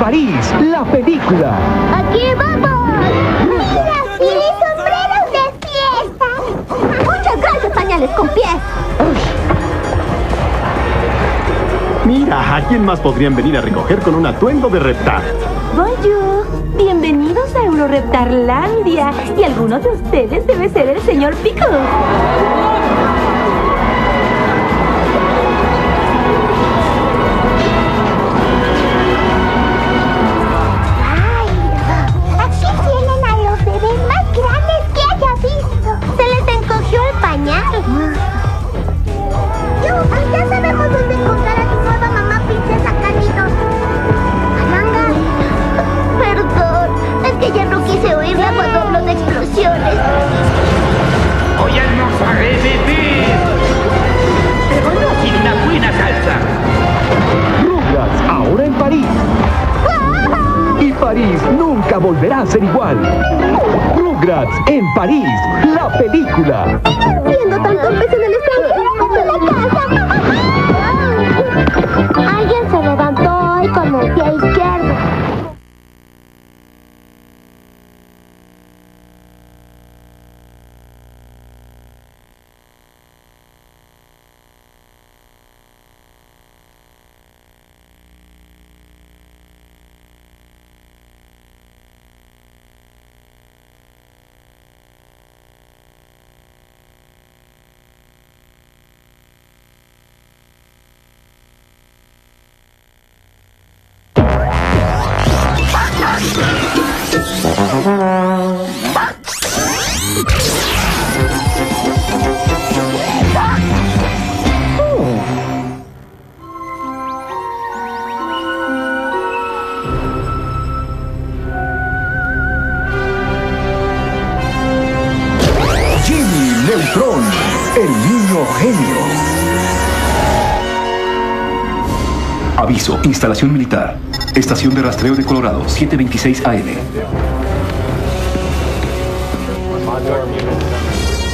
París, la película. ¡Aquí vamos! ¡Mira! ¡Tiene sombreros de fiesta! ¡Muchas gracias, pañales con pies! Mira, ¿a quién más podrían venir a recoger con un atuendo de reptar? Bonjour, bienvenidos a Euroreptarlandia. Y alguno de ustedes debe ser el señor Pickles. Quise oírla cuando habló de explosiones. Hoy almorzaré bebés. Pero no sin una buena salsa. Rugrats ahora en París. Y París nunca volverá a ser igual. Rugrats en París, la película. Viendo tantos peces en el extranjero de la casa. Alguien se levantó hoy con el pie Neutron, el niño genio. Aviso, instalación militar. Estación de rastreo de Colorado, 726 AM. contract units.